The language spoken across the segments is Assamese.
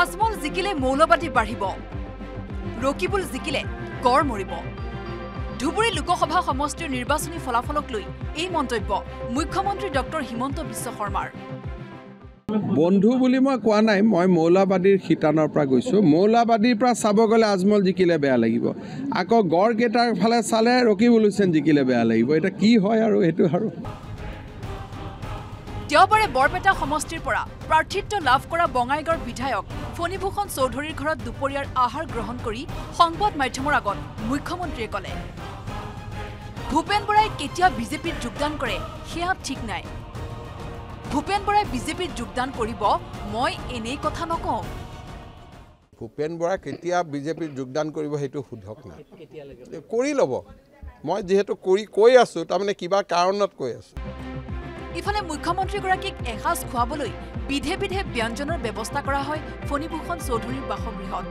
আজমল জিকিলে মৌলবাদী বাঢ়িব। ৰকিবুল জিকিলে গড় মৰিব। ধুবুৰী লোকসভা সমষ্টিৰ নিৰ্বাচনী ফলাফলক লৈ এই মন্তব্য মুখ্যমন্ত্ৰী ডক্টৰ হিমন্ত বিশ্ব শৰ্মাৰ। বন্ধু বুলি মই কোৱা নাই মই মৌলাবাদীৰ শিতানৰ পৰা গৈছোঁ। মৌলাবাদীৰ পৰা চাব গ'লে আজমল জিকিলে বেয়া লাগিব। আকৌ গড়কেইটাৰ ফালে চালে ৰকিবুল হুছেইন জিকিলে বেয়া লাগিব। এতিয়া কি হয় আৰু সেইটো আৰু? দেওবাৰে বৰপেটা সমষ্টিৰ পৰা প্ৰাৰ্থিত্ব লাভ কৰা বঙাইগাঁৱৰ বিধায়ক ফণীভূষণ চৌধুৰীৰ ঘৰত দুপৰীয়াৰ আহাৰ গ্ৰহণ কৰি সংবাদ মাধ্যমৰ আগত মুখ্যমন্ত্ৰীয়ে ক'লে ভূপেন বৰাই কেতিয়া বিজেপিত যোগদান কৰে সেয়া ঠিক নাই। ভূপেন বৰাই বিজেপিত যোগদান কৰিব মই এনেই কথা নকওঁ। ভূপেন বৰা কেতিয়া বিজেপিত যোগদান কৰিব সেইটো সোধক না। কৰি ল'ব। মই যিহেতু কৰি কৈ আছোঁ তাৰমানে কিবা কাৰণত কৈ আছোঁ। ইফালে মুখ্যমন্ত্ৰীগৰাকীক এসাঁজ খুৱাবলৈ বিধে বিধে ব্যঞ্জনৰ ব্যৱস্থা কৰা হয় ফণীভূষণ চৌধুৰীৰ বাসগৃহত।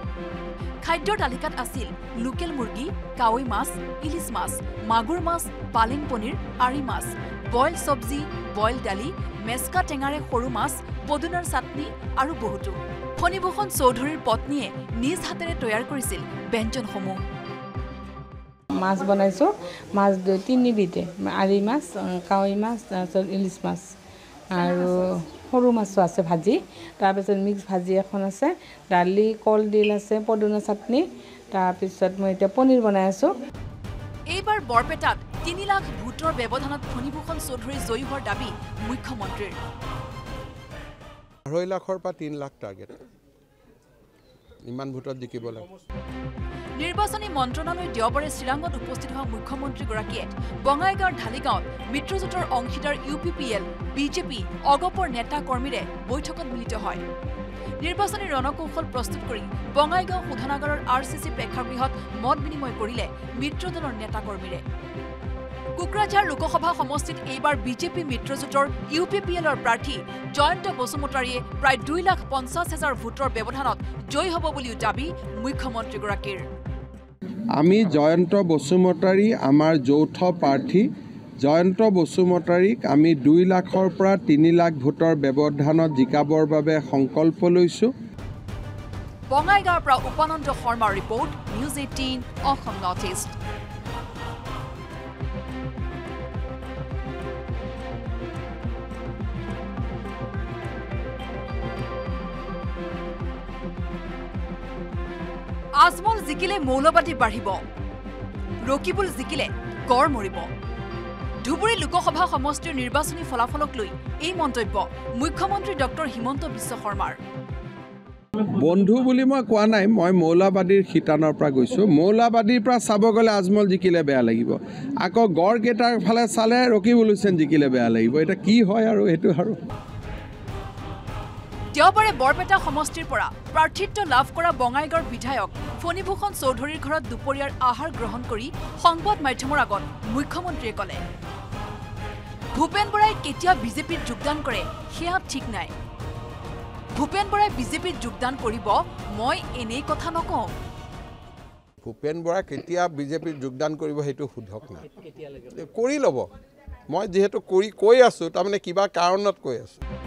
খাদ্যৰ তালিকাত আছিল লোকেল মুৰ্গী কাৱৈ মাছ ইলিচ মাছ মাগুৰ মাছ পালেং পনীৰ আৰি মাছ বইল চব্জি বইল দালি মেচকা টেঙাৰে সৰু মাছ পদুনাৰ চাটনি আৰু বহুতো। ফণীভূষণ চৌধুৰীৰ পত্নীয়ে নিজ হাতেৰে তৈয়াৰ কৰিছিল ব্যঞ্জনসমূহ। মাছ বনাইছোঁ। মাছ দুই তিনিবিধে আৰি মাছ কাৱৈ মাছ তাৰপিছত ইলিচ মাছ আৰু সৰু মাছো আছে ভাজি। তাৰপিছত মিক্স ভাজি এখন আছে। দালি কলডিল আছে পদুনা চাটনি। তাৰপিছত মই এতিয়া পনীৰ বনাই আছোঁ। এইবাৰ বৰপেটাত তিনি লাখ ভোটৰ ব্যৱধানত ফণীভূষণ চৌধুৰী জয়ী হোৱাৰ দাবী মুখ্যমন্ত্ৰীৰ। আঢ়ৈ লাখৰ পৰা তিনি লাখ টাৰ্গেট ইমান ভোটত জিকিব লাগে। নিৰ্বাচনী মন্ত্ৰণালয় দেওবাৰে চিৰাঙত উপস্থিত হোৱা মুখ্যমন্ত্ৰীগৰাকীয়ে বঙাইগাঁৱৰ ঢালিগাঁৱত মিত্ৰজোঁটৰ অংশীদাৰ U P P L BJP অগপৰ নেতা কৰ্মীৰে বৈঠকত মিলিত হয়। নিৰ্বাচনী ৰণকৌশল প্ৰস্তুত কৰি বঙাইগাঁও শোধনাগাৰৰ আৰ চি চি প্ৰেক্ষাগৃহত মত বিনিময় কৰিলে মিত্ৰদলৰ নেতা কৰ্মীৰে। কোকৰাঝাৰ লোকসভা সমষ্টিত এইবাৰ বিজেপি মিত্ৰজোঁটৰ ইউ পি পি এলৰ প্ৰাৰ্থী জয়ন্ত বসুমতাৰীয়ে প্ৰায় দুই লাখ পঞ্চাছ হাজাৰ ভোটৰ ব্যৱধানত জয়ী হ'ব বুলিও দাবী মুখ্যমন্ত্ৰীগৰাকীৰ। আমি জয়ন্ত বসুমতাৰী আমাৰ যৌথ প্ৰাৰ্থী। জয়ন্ত বসুমতাৰীক আমি দুই লাখৰ পৰা তিনি লাখ ভোটৰ ব্যৱধানত জিকাবৰ বাবে সংকল্প লৈছোঁ। বঙাইগাঁৱৰ পৰা উপানন্দ শৰ্মাৰ report news eighteen Assam north east. Ajmal জিকিলে মৌলবাদী বাঢ়িব। ৰকিবুল জিকিলে গড় মৰিব। ধুবুৰী লোকসভা সমষ্টিৰ নিৰ্বাচনী ফলাফলক লৈ এই মন্তব্য মুখ্যমন্ত্ৰী ডক্টৰ হিমন্ত বিশ্ব শৰ্মাৰ। বন্ধু বুলি মই কোৱা নাই মই মৌলাবাদীৰ শিতানৰ পৰা গৈছোঁ। মৌলাবাদীৰ পৰা চাব গ'লে আজমল জিকিলে বেয়া লাগিব। আকৌ গড়কেইটাৰ ফালে চালে ৰকিবুল হুছেইন জিকিলে বেয়া লাগিব। এতিয়া কি হয় আৰু সেইটো আৰু। দেওবাৰে বৰপেটা সমষ্টিৰ পৰা প্ৰাৰ্থিত্ব লাভ কৰা বঙাইগাঁৱৰ বিধায়ক ফণীভূষণ চৌধুৰীৰ ঘৰত দুপৰীয়াৰ আহাৰ গ্ৰহণ কৰি সংবাদ মাধ্যমৰ আগত মুখ্যমন্ত্ৰীয়ে ক'লে ভূপেন বৰাই কেতিয়া বিজেপিত যোগদান কৰে সেয়া ঠিক নাই। ভূপেন বৰাই বিজেপিত যোগদান কৰিব মই এনেই কথা নকওঁ। ভূপেন বৰা কেতিয়া বিজেপিত যোগদান কৰিব সেইটো সোধক না। কৰি ল'ব। মই যিহেতু কৰি কৈ আছোঁ তাৰমানে কিবা কাৰণত কৈ আছোঁ।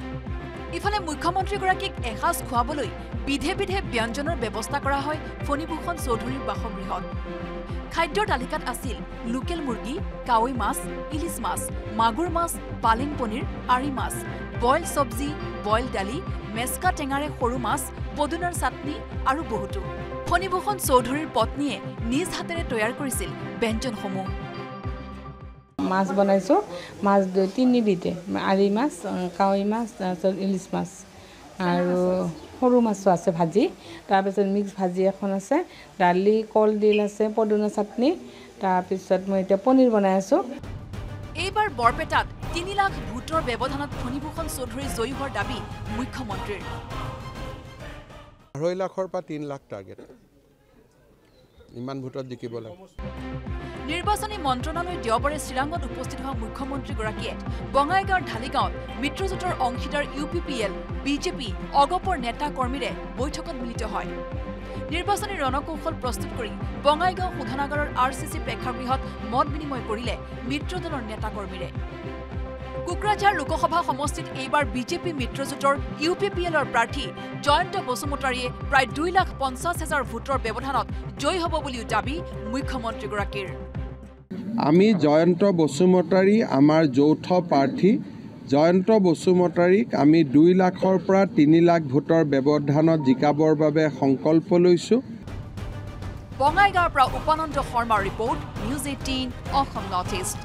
ইফালে মুখ্যমন্ত্ৰীগৰাকীক এসাঁজ খুৱাবলৈ বিধে বিধে ব্যঞ্জনৰ ব্যৱস্থা কৰা হয় ফণীভূষণ চৌধুৰীৰ বাসগৃহত। খাদ্যৰ তালিকাত আছিল লোকেল মুৰ্গী কাৱৈ মাছ ইলিচ মাছ মাগুৰ মাছ পালেং পনীৰ আৰি মাছ বইল চব্জি বইল দালি মেচকা টেঙাৰে সৰু মাছ পদুনাৰ চাটনি আৰু বহুতো। ফণীভূষণ চৌধুৰীৰ পত্নীয়ে নিজ হাতেৰে তৈয়াৰ কৰিছিল ব্যঞ্জনসমূহ। মাছ বনাইছোঁ মাছ দুই তিনিবিধে আৰি মাছ কাৱৈ মাছ তাৰপিছত ইলিচ মাছ আৰু সৰু মাছো আছে ভাজি তাৰপিছত মিক্স ভাজি এখন আছে দালি কলডিল আছে পদুনা চাটনি তাৰপিছত মই এতিয়া পনীৰ বনাই আছোঁ। এইবাৰ বৰপেটাত তিনি লাখ ভোটৰ ব্যৱধানত ফণীভূষণ চৌধুৰী জয়ী হোৱাৰ দাবী মুখ্যমন্ত্ৰীৰ। আঢ়ৈ লাখৰ পৰা তিনি লাখ টাৰ্গেট ইমান ভোটত জিকিব লাগে। নিৰ্বাচনী মন্ত্ৰণালয় দেওবাৰে চিৰাঙত উপস্থিত হোৱা মুখ্যমন্ত্ৰীগৰাকীয়ে বঙাইগাঁৱৰ ঢালিগাঁৱত মিত্ৰজোঁটৰ অংশীদাৰ U P P L BJP অগপৰ নেতা কৰ্মীৰে বৈঠকত মিলিত হয়। নিৰ্বাচনী ৰণকৌশল প্ৰস্তুত কৰি বঙাইগাঁও শোধনাগাৰৰ আৰ চি চি প্ৰেক্ষাগৃহত মত বিনিময় কৰিলে মিত্ৰদলৰ নেতা কৰ্মীৰে। কোকৰাঝাৰ লোকসভা সমষ্টিত এইবাৰ বিজেপি মিত্ৰজোঁটৰ ইউ পি পি এলৰ প্ৰাৰ্থী জয়ন্ত বসুমতাৰীয়ে প্ৰায় দুই লাখ পঞ্চাছ হাজাৰ ভোটৰ ব্যৱধানত জয়ী হ'ব বুলিও দাবী মুখ্যমন্ত্ৰীগৰাকীৰ। আমি জয়ন্ত বসুমতাৰী আমাৰ যৌথ প্ৰাৰ্থী। জয়ন্ত বসুমতাৰীক আমি দুই লাখৰ পৰা তিনি লাখ ভোটৰ ব্যৱধানত জিকাবৰ বাবে সংকল্প লৈছোঁ। বঙাইগাঁৱৰ পৰা উপানন্দ শৰ্মাৰ report news eighteen Assam north east.